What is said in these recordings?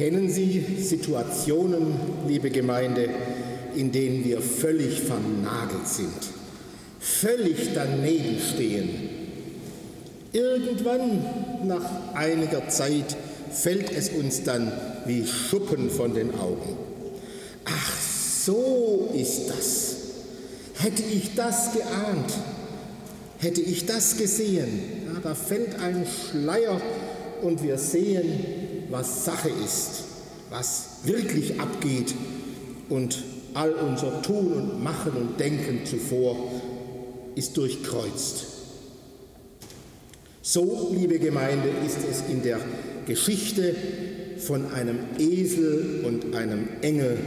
Kennen Sie Situationen, liebe Gemeinde, in denen wir völlig vernagelt sind, völlig daneben stehen? Irgendwann, nach einiger Zeit, fällt es uns dann wie Schuppen von den Augen. Ach, so ist das. Hätte ich das geahnt, hätte ich das gesehen, ja, da fällt ein Schleier und wir sehen, was Sache ist, was wirklich abgeht und all unser Tun und Machen und Denken zuvor ist durchkreuzt. So, liebe Gemeinde, ist es in der Geschichte von einem Esel und einem Engel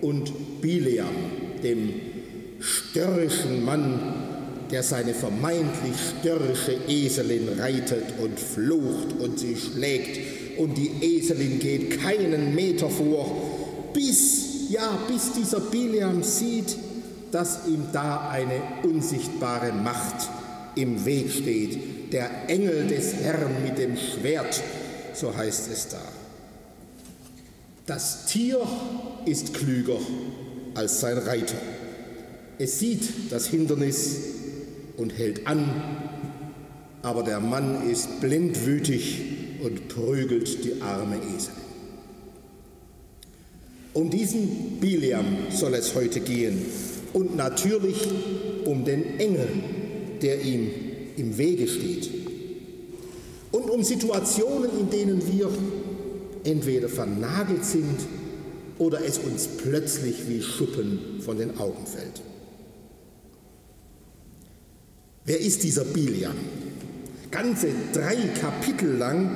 und Bileam, dem störrischen Mann, der seine vermeintlich störrische Eselin reitet und flucht und sie schlägt und die Eselin geht keinen Meter vor, bis, ja, bis dieser Bileam sieht, dass ihm da eine unsichtbare Macht im Weg steht, der Engel des Herrn mit dem Schwert, so heißt es da. Das Tier ist klüger als sein Reiter. Es sieht das Hindernis und hält an, aber der Mann ist blindwütig und prügelt die arme Esel. Um diesen Biliam soll es heute gehen und natürlich um den Engel, der ihm im Wege steht. Und um Situationen, in denen wir entweder vernagelt sind oder es uns plötzlich wie Schuppen von den Augen fällt. Wer ist dieser Biliam? Ganze drei Kapitel lang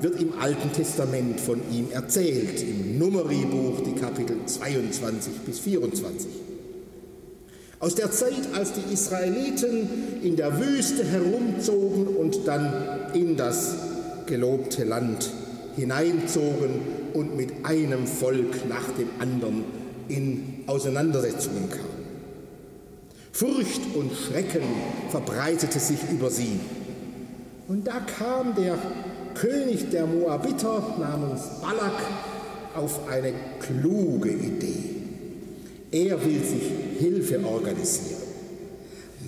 wird im Alten Testament von ihm erzählt, im Numeribuch die Kapitel 22 bis 24. Aus der Zeit, als die Israeliten in der Wüste herumzogen und dann in das gelobte Land hineinzogen und mit einem Volk nach dem anderen in Auseinandersetzungen kamen. Furcht und Schrecken verbreitete sich über sie. Und da kam der König der Moabiter namens Balak auf eine kluge Idee. Er will sich Hilfe organisieren,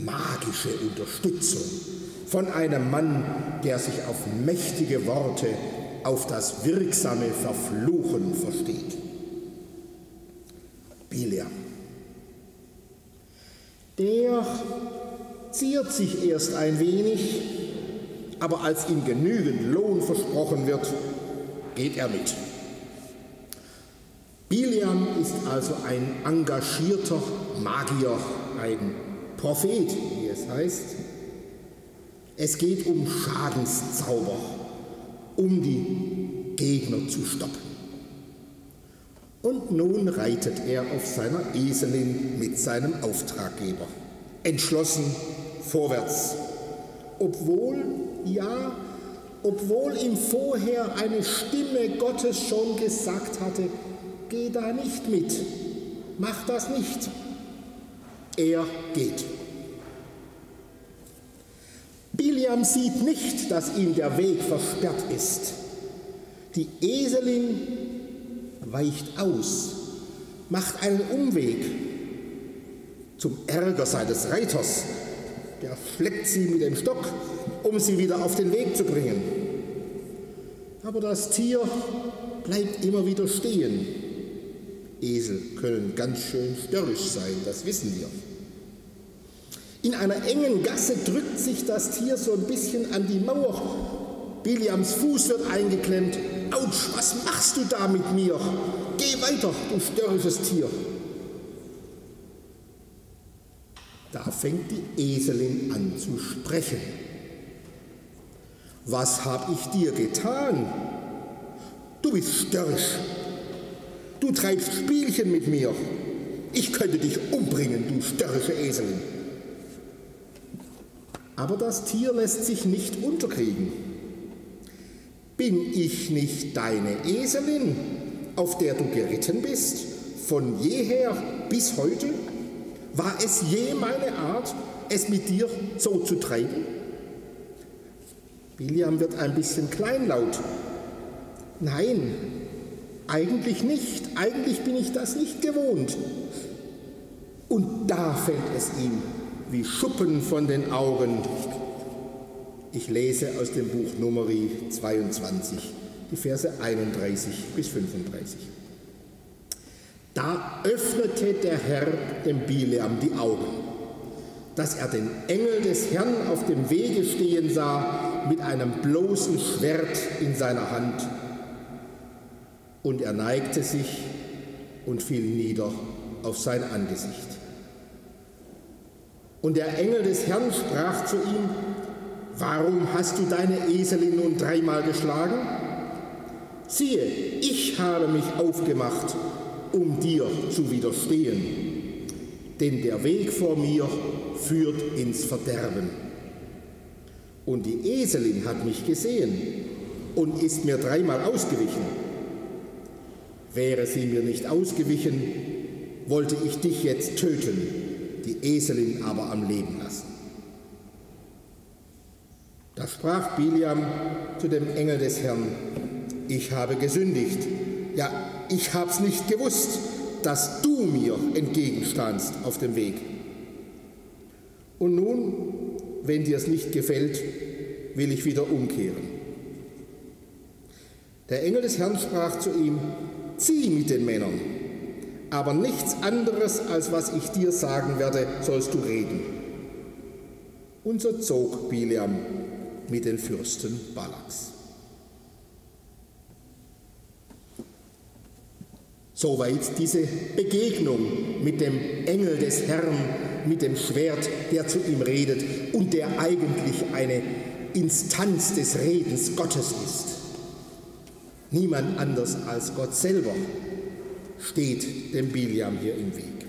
magische Unterstützung von einem Mann, der sich auf mächtige Worte auf das wirksame Verfluchen versteht. Biliam. Der ziert sich erst ein wenig, aber als ihm genügend Lohn versprochen wird, geht er mit. Biliam ist also ein engagierter Magier, ein Prophet, wie es heißt. Es geht um Schadenszauber um die Gegner zu stoppen. Und nun reitet er auf seiner Eselin mit seinem Auftraggeber, entschlossen vorwärts, obwohl, ja, obwohl ihm vorher eine Stimme Gottes schon gesagt hatte, geh da nicht mit, mach das nicht. Er geht. Biliam sieht nicht, dass ihm der Weg versperrt ist. Die Eselin weicht aus, macht einen Umweg zum Ärger seines Reiters. Der schleppt sie mit dem Stock, um sie wieder auf den Weg zu bringen. Aber das Tier bleibt immer wieder stehen. Esel können ganz schön störrisch sein, das wissen wir. In einer engen Gasse drückt sich das Tier so ein bisschen an die Mauer. Biliams Fuß wird eingeklemmt. Autsch, was machst du da mit mir? Geh weiter, du störrisches Tier. Da fängt die Eselin an zu sprechen. Was hab ich dir getan? Du bist störrisch. Du treibst Spielchen mit mir. Ich könnte dich umbringen, du störrische Eselin. Aber das Tier lässt sich nicht unterkriegen. Bin ich nicht deine Eselin, auf der du geritten bist, von jeher bis heute? War es je meine Art, es mit dir so zu treiben? William wird ein bisschen kleinlaut. Nein, Eigentlich nicht, eigentlich bin ich das nicht gewohnt. Und da fällt es ihm wie Schuppen von den Augen. Ich lese aus dem Buch Numeri 22, die Verse 31 bis 35. Da öffnete der Herr dem Bileam die Augen, dass er den Engel des Herrn auf dem Wege stehen sah mit einem bloßen Schwert in seiner Hand. Und er neigte sich und fiel nieder auf sein Angesicht. Und der Engel des Herrn sprach zu ihm, warum hast du deine Eselin nun dreimal geschlagen? Siehe, ich habe mich aufgemacht, um dir zu widerstehen, denn der Weg vor mir führt ins Verderben. Und die Eselin hat mich gesehen und ist mir dreimal ausgewichen. Wäre sie mir nicht ausgewichen, wollte ich dich jetzt töten die Eselin aber am Leben lassen. Da sprach Biliam zu dem Engel des Herrn, ich habe gesündigt, ja, ich hab's nicht gewusst, dass du mir entgegenstandst auf dem Weg. Und nun, wenn dir es nicht gefällt, will ich wieder umkehren. Der Engel des Herrn sprach zu ihm, zieh mit den Männern aber nichts anderes, als was ich dir sagen werde, sollst du reden. Und so zog Biliam mit den Fürsten Balaks. Soweit diese Begegnung mit dem Engel des Herrn, mit dem Schwert, der zu ihm redet und der eigentlich eine Instanz des Redens Gottes ist. Niemand anders als Gott selber steht dem Biliam hier im Weg.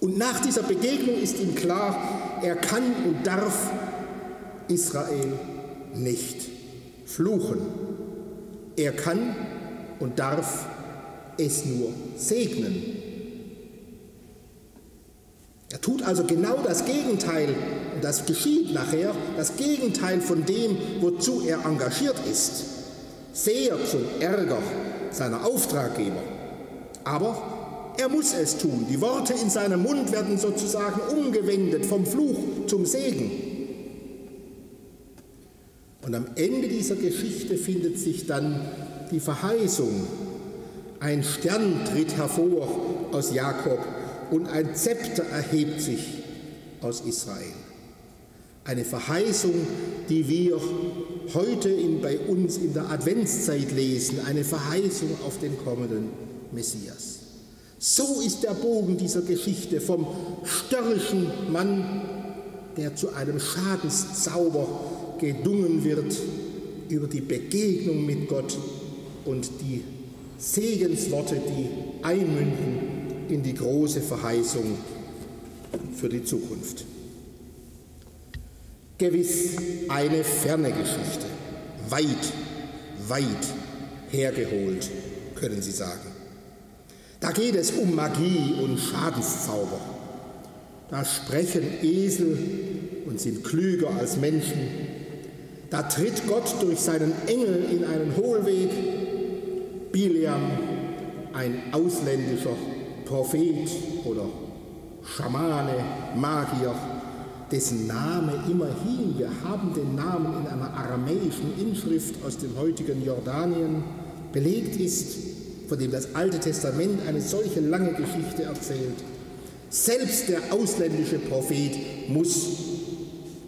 Und nach dieser Begegnung ist ihm klar, er kann und darf Israel nicht fluchen. Er kann und darf es nur segnen. Er tut also genau das Gegenteil, und das geschieht nachher, das Gegenteil von dem, wozu er engagiert ist. Sehr zum Ärger seiner Auftraggeber. Aber er muss es tun. Die Worte in seinem Mund werden sozusagen umgewendet vom Fluch zum Segen. Und am Ende dieser Geschichte findet sich dann die Verheißung. Ein Stern tritt hervor aus Jakob und ein Zepter erhebt sich aus Israel. Eine Verheißung, die wir heute in, bei uns in der Adventszeit lesen, eine Verheißung auf den kommenden Messias. So ist der Bogen dieser Geschichte vom störrischen Mann, der zu einem Schadenszauber gedungen wird, über die Begegnung mit Gott und die Segensworte, die einmünden in die große Verheißung für die Zukunft. Gewiss eine ferne Geschichte, weit, weit hergeholt, können Sie sagen. Da geht es um Magie und Schadenszauber. Da sprechen Esel und sind klüger als Menschen. Da tritt Gott durch seinen Engel in einen Hohlweg. Biliam, ein ausländischer Prophet oder Schamane, Magier, dessen Name immerhin, wir haben den Namen in einer aramäischen Inschrift aus dem heutigen Jordanien belegt ist, von dem das Alte Testament eine solche lange Geschichte erzählt. Selbst der ausländische Prophet muss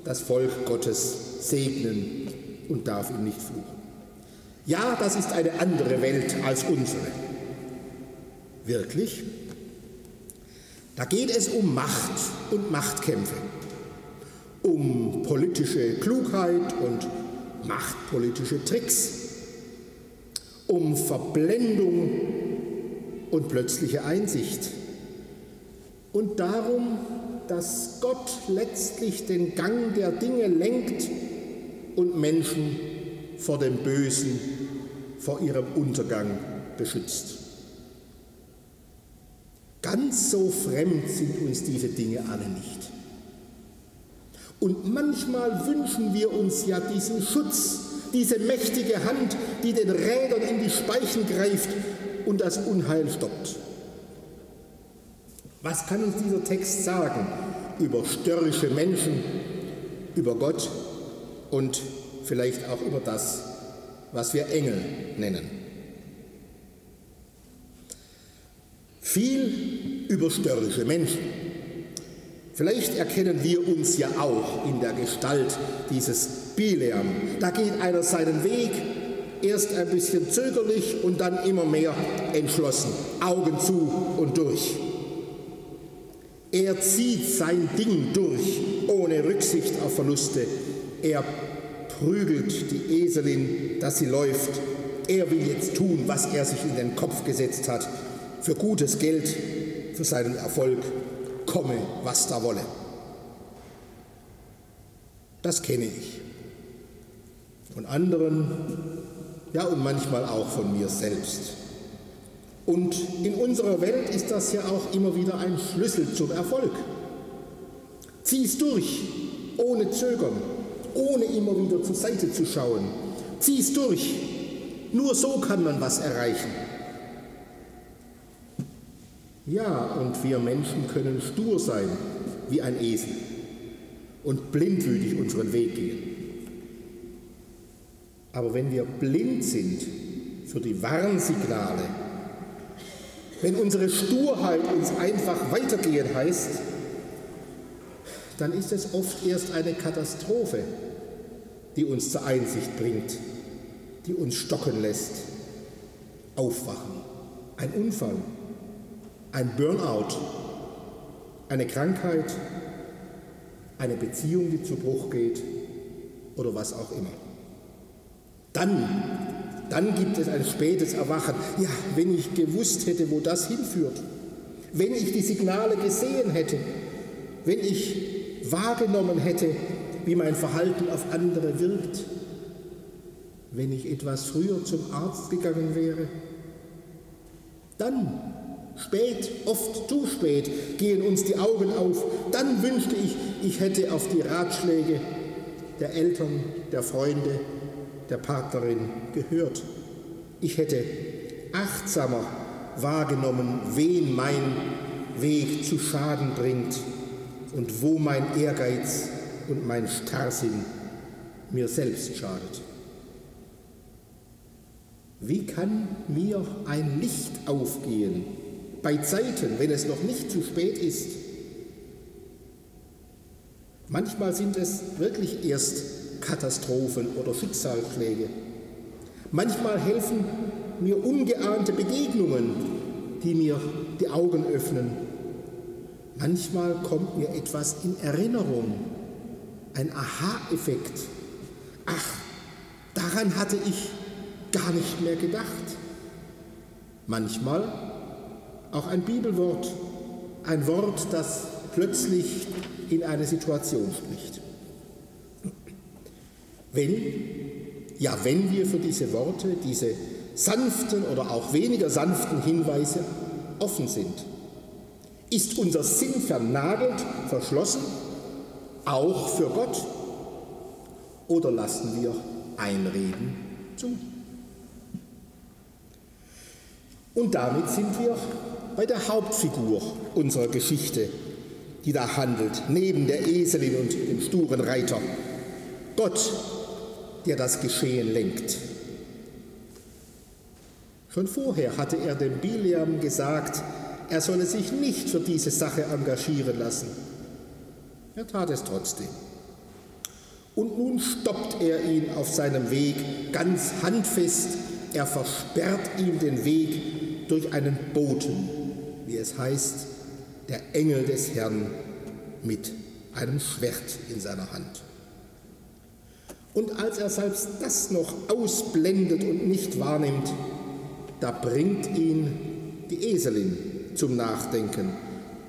das Volk Gottes segnen und darf ihm nicht fluchen. Ja, das ist eine andere Welt als unsere. Wirklich? Da geht es um Macht und Machtkämpfe, um politische Klugheit und machtpolitische Tricks um Verblendung und plötzliche Einsicht. Und darum, dass Gott letztlich den Gang der Dinge lenkt und Menschen vor dem Bösen, vor ihrem Untergang beschützt. Ganz so fremd sind uns diese Dinge alle nicht. Und manchmal wünschen wir uns ja diesen Schutz diese mächtige Hand, die den Rädern in die Speichen greift und das Unheil stoppt. Was kann uns dieser Text sagen über störrische Menschen, über Gott und vielleicht auch über das, was wir Engel nennen? Viel über störrische Menschen. Vielleicht erkennen wir uns ja auch in der Gestalt dieses Bileam. Da geht einer seinen Weg, erst ein bisschen zögerlich und dann immer mehr entschlossen, Augen zu und durch. Er zieht sein Ding durch, ohne Rücksicht auf Verluste. Er prügelt die Eselin, dass sie läuft. Er will jetzt tun, was er sich in den Kopf gesetzt hat, für gutes Geld, für seinen Erfolg, komme, was da wolle. Das kenne ich. Von anderen, ja und manchmal auch von mir selbst. Und in unserer Welt ist das ja auch immer wieder ein Schlüssel zum Erfolg. Zieh's durch, ohne Zögern, ohne immer wieder zur Seite zu schauen. Zieh's durch. Nur so kann man was erreichen. Ja, und wir Menschen können stur sein wie ein Esel und blindwütig unseren Weg gehen. Aber wenn wir blind sind für die Warnsignale, wenn unsere Sturheit uns einfach weitergehen heißt, dann ist es oft erst eine Katastrophe, die uns zur Einsicht bringt, die uns stocken lässt, aufwachen, ein Unfall, ein Burnout, eine Krankheit, eine Beziehung, die zu Bruch geht oder was auch immer. Dann, dann gibt es ein spätes Erwachen. Ja, wenn ich gewusst hätte, wo das hinführt, wenn ich die Signale gesehen hätte, wenn ich wahrgenommen hätte, wie mein Verhalten auf andere wirkt, wenn ich etwas früher zum Arzt gegangen wäre, dann Spät, oft zu spät, gehen uns die Augen auf. Dann wünschte ich, ich hätte auf die Ratschläge der Eltern, der Freunde, der Partnerin gehört. Ich hätte achtsamer wahrgenommen, wen mein Weg zu Schaden bringt und wo mein Ehrgeiz und mein Starrsinn mir selbst schadet. Wie kann mir ein Licht aufgehen, bei Zeiten, wenn es noch nicht zu spät ist. Manchmal sind es wirklich erst Katastrophen oder Schicksalsschläge. Manchmal helfen mir ungeahnte Begegnungen, die mir die Augen öffnen. Manchmal kommt mir etwas in Erinnerung, ein Aha-Effekt. Ach, daran hatte ich gar nicht mehr gedacht. Manchmal auch ein Bibelwort, ein Wort, das plötzlich in eine Situation spricht. Wenn, ja, wenn wir für diese Worte, diese sanften oder auch weniger sanften Hinweise offen sind, ist unser Sinn vernagelt, verschlossen, auch für Gott, oder lassen wir Einreden zu? Und damit sind wir bei der Hauptfigur unserer Geschichte, die da handelt, neben der Eselin und dem sturen Reiter. Gott, der das Geschehen lenkt. Schon vorher hatte er dem Bileam gesagt, er solle sich nicht für diese Sache engagieren lassen. Er tat es trotzdem. Und nun stoppt er ihn auf seinem Weg ganz handfest. Er versperrt ihm den Weg durch einen Boten, wie es heißt, der Engel des Herrn mit einem Schwert in seiner Hand. Und als er selbst das noch ausblendet und nicht wahrnimmt, da bringt ihn die Eselin zum Nachdenken.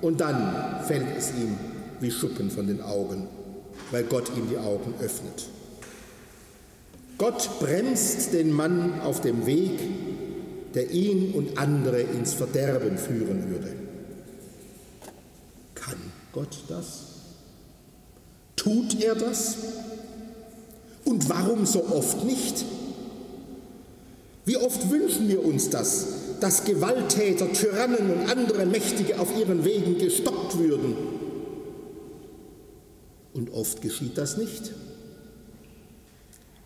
Und dann fällt es ihm wie Schuppen von den Augen, weil Gott ihm die Augen öffnet. Gott bremst den Mann auf dem Weg, der ihn und andere ins Verderben führen würde. Kann Gott das? Tut er das? Und warum so oft nicht? Wie oft wünschen wir uns das, dass Gewalttäter, Tyrannen und andere Mächtige auf ihren Wegen gestoppt würden? Und oft geschieht das nicht.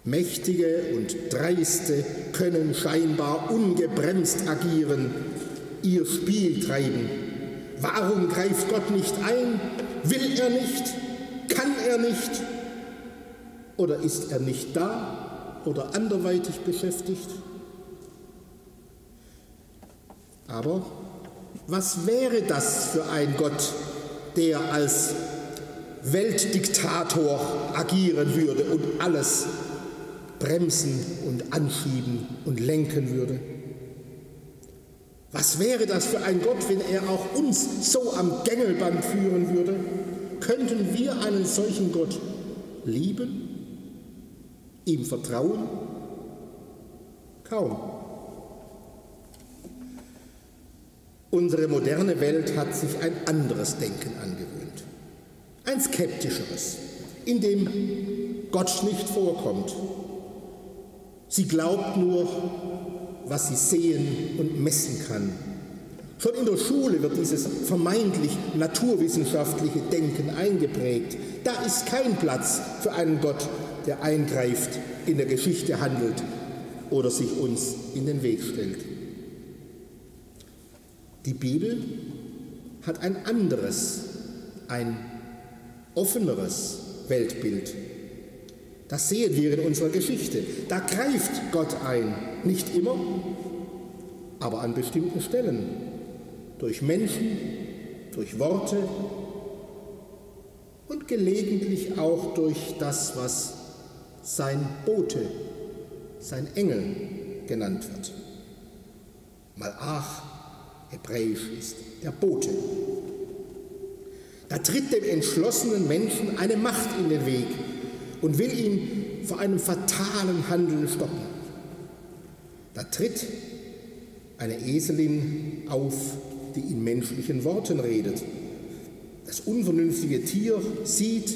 Mächtige und Dreiste können scheinbar ungebremst agieren, ihr Spiel treiben. Warum greift Gott nicht ein? Will er nicht? Kann er nicht? Oder ist er nicht da oder anderweitig beschäftigt? Aber was wäre das für ein Gott, der als Weltdiktator agieren würde und alles bremsen und anschieben und lenken würde? Was wäre das für ein Gott, wenn er auch uns so am Gängelband führen würde? Könnten wir einen solchen Gott lieben? Ihm vertrauen? Kaum. Unsere moderne Welt hat sich ein anderes Denken angewöhnt, ein skeptischeres, in dem Gott nicht vorkommt. Sie glaubt nur, was sie sehen und messen kann. Schon in der Schule wird dieses vermeintlich naturwissenschaftliche Denken eingeprägt. Da ist kein Platz für einen Gott, der eingreift, in der Geschichte handelt oder sich uns in den Weg stellt. Die Bibel hat ein anderes, ein offeneres Weltbild. Das sehen wir in unserer Geschichte. Da greift Gott ein, nicht immer, aber an bestimmten Stellen, durch Menschen, durch Worte und gelegentlich auch durch das, was sein Bote, sein Engel genannt wird. Malach hebräisch ist, der Bote. Da tritt dem entschlossenen Menschen eine Macht in den Weg und will ihn vor einem fatalen Handeln stoppen. Da tritt eine Eselin auf, die in menschlichen Worten redet. Das unvernünftige Tier sieht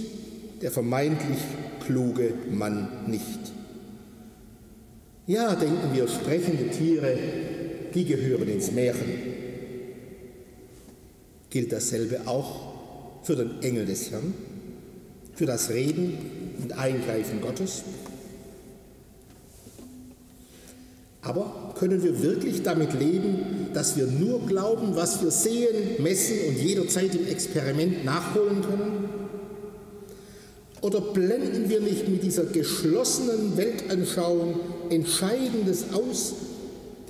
der vermeintlich kluge Mann nicht. Ja, denken wir, sprechende Tiere, die gehören ins Märchen. Gilt dasselbe auch für den Engel des Herrn, für das Reden und Eingreifen Gottes? Aber können wir wirklich damit leben, dass wir nur glauben, was wir sehen, messen und jederzeit im Experiment nachholen können? Oder blenden wir nicht mit dieser geschlossenen Weltanschauung Entscheidendes aus,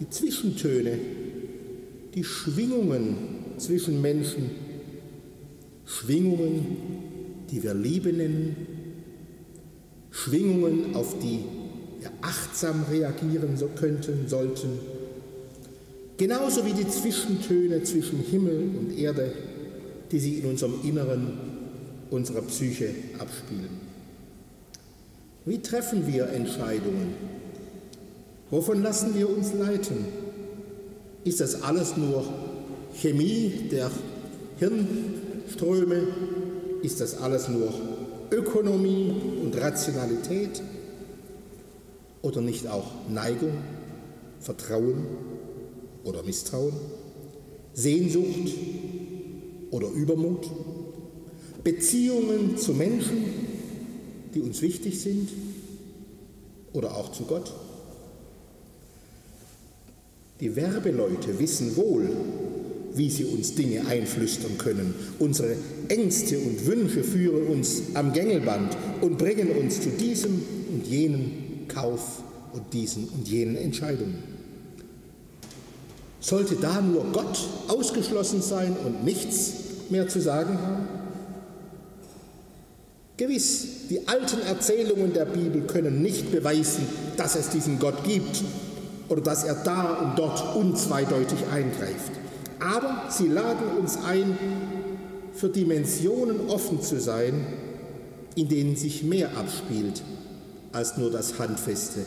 die Zwischentöne, die Schwingungen zwischen Menschen, Schwingungen, die wir Liebe nennen, Schwingungen, auf die wir achtsam reagieren könnten, sollten, genauso wie die Zwischentöne zwischen Himmel und Erde, die sich in unserem Inneren unserer Psyche abspielen. Wie treffen wir Entscheidungen? Wovon lassen wir uns leiten? Ist das alles nur Chemie der Hirnströme, ist das alles nur Ökonomie und Rationalität oder nicht auch Neigung, Vertrauen oder Misstrauen, Sehnsucht oder Übermut, Beziehungen zu Menschen, die uns wichtig sind oder auch zu Gott? Die Werbeleute wissen wohl, wie sie uns Dinge einflüstern können. Unsere Ängste und Wünsche führen uns am Gängelband und bringen uns zu diesem und jenem Kauf und diesen und jenen Entscheidungen. Sollte da nur Gott ausgeschlossen sein und nichts mehr zu sagen haben? Gewiss, die alten Erzählungen der Bibel können nicht beweisen, dass es diesen Gott gibt oder dass er da und dort unzweideutig eingreift aber sie laden uns ein, für Dimensionen offen zu sein, in denen sich mehr abspielt als nur das Handfeste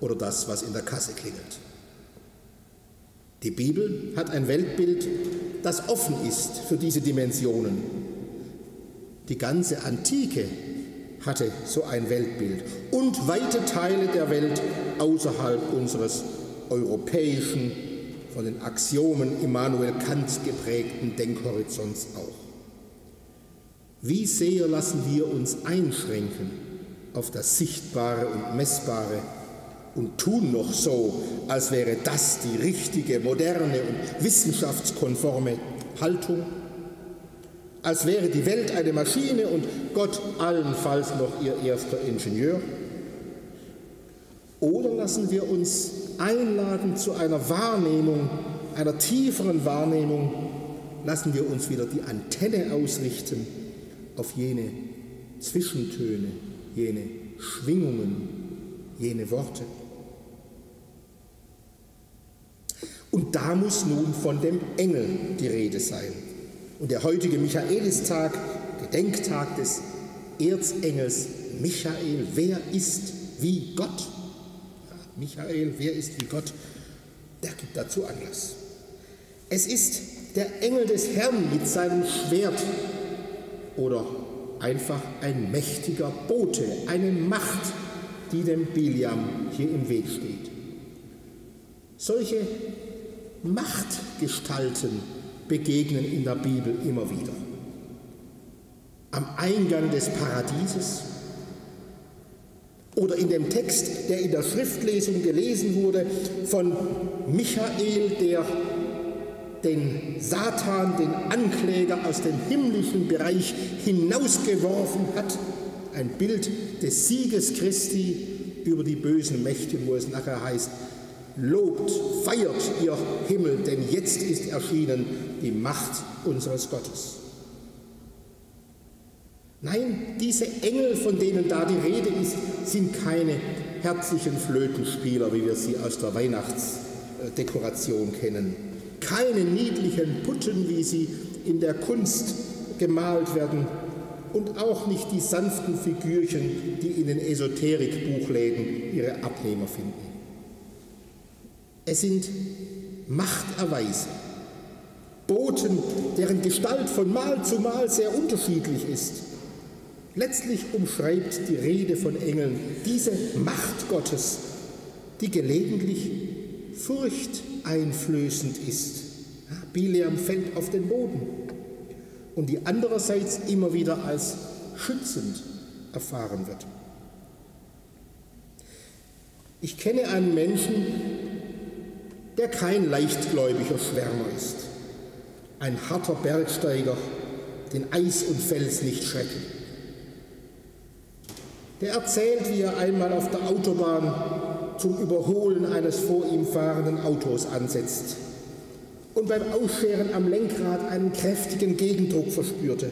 oder das, was in der Kasse klingelt. Die Bibel hat ein Weltbild, das offen ist für diese Dimensionen. Die ganze Antike hatte so ein Weltbild und weite Teile der Welt außerhalb unseres europäischen, von den Axiomen Immanuel Kant geprägten Denkhorizonts auch. Wie sehr lassen wir uns einschränken auf das Sichtbare und Messbare und tun noch so, als wäre das die richtige, moderne und wissenschaftskonforme Haltung, als wäre die Welt eine Maschine und Gott allenfalls noch ihr erster Ingenieur? Oder lassen wir uns einladen zu einer Wahrnehmung, einer tieferen Wahrnehmung, lassen wir uns wieder die Antenne ausrichten auf jene Zwischentöne, jene Schwingungen, jene Worte. Und da muss nun von dem Engel die Rede sein. Und der heutige Michaelistag, Gedenktag des Erzengels Michael, wer ist wie Gott? Michael, wer ist wie Gott? Der gibt dazu Anlass. Es ist der Engel des Herrn mit seinem Schwert oder einfach ein mächtiger Bote, eine Macht, die dem Biliam hier im Weg steht. Solche Machtgestalten begegnen in der Bibel immer wieder. Am Eingang des Paradieses oder in dem Text, der in der Schriftlesung gelesen wurde, von Michael, der den Satan, den Ankläger aus dem himmlischen Bereich hinausgeworfen hat. Ein Bild des Sieges Christi über die bösen Mächte, wo es nachher heißt, Lobt, feiert ihr Himmel, denn jetzt ist erschienen die Macht unseres Gottes. Nein, diese Engel, von denen da die Rede ist, sind keine herzlichen Flötenspieler, wie wir sie aus der Weihnachtsdekoration kennen. Keine niedlichen Putten, wie sie in der Kunst gemalt werden. Und auch nicht die sanften Figürchen, die in den Esoterikbuchläden ihre Abnehmer finden. Es sind Machterweise, Boten, deren Gestalt von Mal zu Mal sehr unterschiedlich ist. Letztlich umschreibt die Rede von Engeln diese Macht Gottes, die gelegentlich furchteinflößend ist. Bileam fällt auf den Boden und die andererseits immer wieder als schützend erfahren wird. Ich kenne einen Menschen, der kein leichtgläubiger Schwärmer ist, ein harter Bergsteiger, den Eis und Fels nicht schrecken. Der erzählt, wie er einmal auf der Autobahn zum Überholen eines vor ihm fahrenden Autos ansetzt und beim Ausscheren am Lenkrad einen kräftigen Gegendruck verspürte,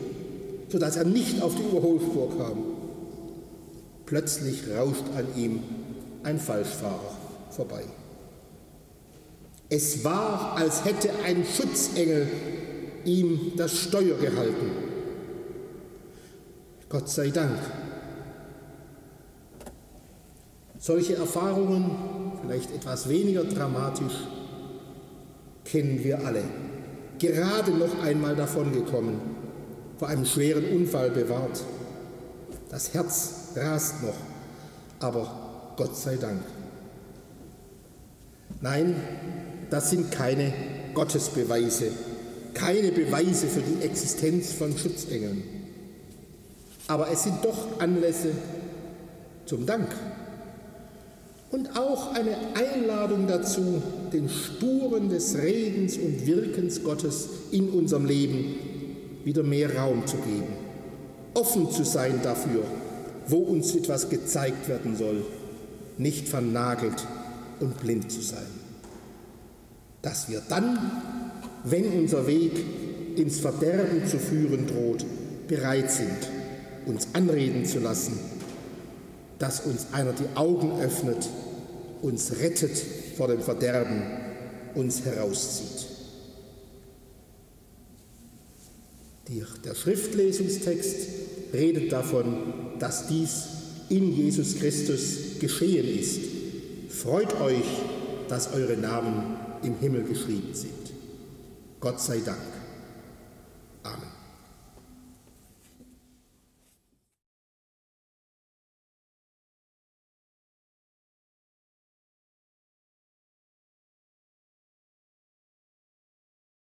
sodass er nicht auf die Überholspur kam. Plötzlich rauscht an ihm ein Falschfahrer vorbei. Es war, als hätte ein Schutzengel ihm das Steuer gehalten. Gott sei Dank. Solche Erfahrungen, vielleicht etwas weniger dramatisch, kennen wir alle. Gerade noch einmal davongekommen, vor einem schweren Unfall bewahrt. Das Herz rast noch, aber Gott sei Dank. Nein, das sind keine Gottesbeweise, keine Beweise für die Existenz von Schutzengeln. Aber es sind doch Anlässe zum Dank und auch eine Einladung dazu, den Spuren des Redens und Wirkens Gottes in unserem Leben wieder mehr Raum zu geben, offen zu sein dafür, wo uns etwas gezeigt werden soll, nicht vernagelt und blind zu sein. Dass wir dann, wenn unser Weg ins Verderben zu führen droht, bereit sind, uns anreden zu lassen, dass uns einer die Augen öffnet, uns rettet vor dem Verderben, uns herauszieht. der Schriftlesungstext redet davon, dass dies in Jesus Christus geschehen ist. Freut euch, dass eure Namen im Himmel geschrieben sind. Gott sei Dank.